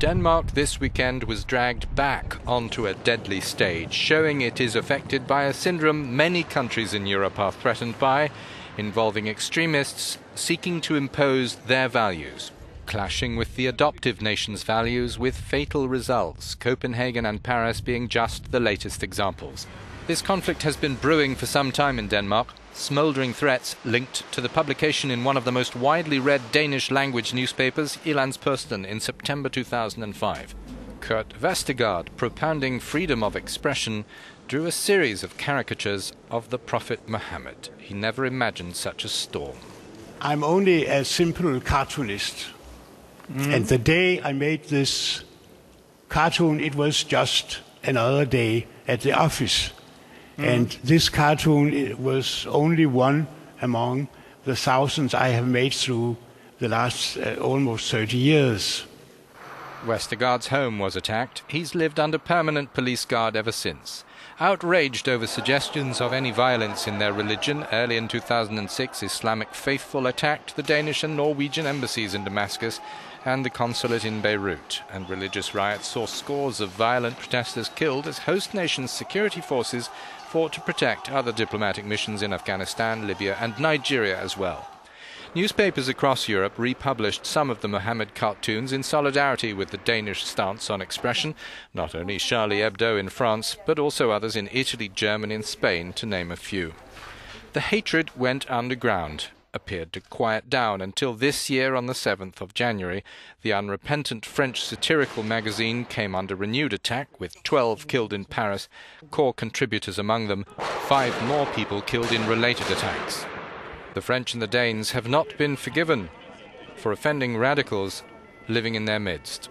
Denmark this weekend was dragged back onto a deadly stage, showing it is affected by a syndrome many countries in Europe are threatened by, involving extremists seeking to impose their values, clashing with the adoptive nation's values with fatal results, Copenhagen and Paris being just the latest examples. This conflict has been brewing for some time in Denmark, smouldering threats linked to the publication in one of the most widely read Danish language newspapers, Jyllands-Posten, in September 2005. Kurt Vestergaard, propounding freedom of expression, drew a series of caricatures of the Prophet Muhammad. He never imagined such a storm. I'm only a simple cartoonist. Mm. And the day I made this cartoon, it was just another day at the office. Mm. And this cartoon was only one among the thousands I have made through the last uh, almost 30 years. Vestergaard's home was attacked. He's lived under permanent police guard ever since. Outraged over suggestions of any violence in their religion, early in 2006 Islamic Faithful attacked the Danish and Norwegian embassies in Damascus and the consulate in Beirut, and religious riots saw scores of violent protesters killed as host nations' security forces fought to protect other diplomatic missions in Afghanistan, Libya, and Nigeria as well. Newspapers across Europe republished some of the Mohammed cartoons in solidarity with the Danish stance on expression, not only Charlie Hebdo in France, but also others in Italy, Germany, and Spain, to name a few. The hatred went underground, appeared to quiet down until this year on the 7th of January. The unrepentant French satirical magazine came under renewed attack with 12 killed in Paris, core contributors among them, five more people killed in related attacks. The French and the Danes have not been forgiven for offending radicals living in their midst.